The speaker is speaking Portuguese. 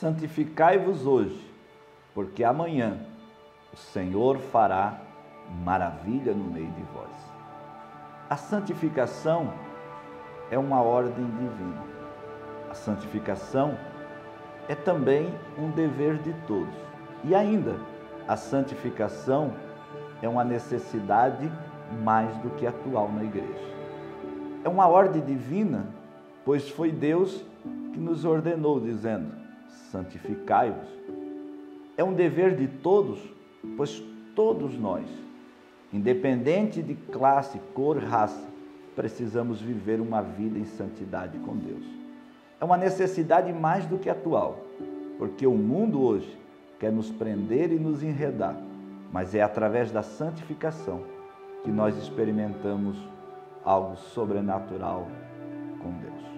Santificai-vos hoje, porque amanhã o Senhor fará maravilha no meio de vós. A santificação é uma ordem divina. A santificação é também um dever de todos. E ainda, a santificação é uma necessidade mais do que atual na igreja. É uma ordem divina, pois foi Deus que nos ordenou, dizendo: santificai-vos. É um dever de todos, pois todos nós, independente de classe, cor, raça, precisamos viver uma vida em santidade com Deus. É uma necessidade mais do que atual, porque o mundo hoje quer nos prender e nos enredar, mas é através da santificação que nós experimentamos algo sobrenatural com Deus.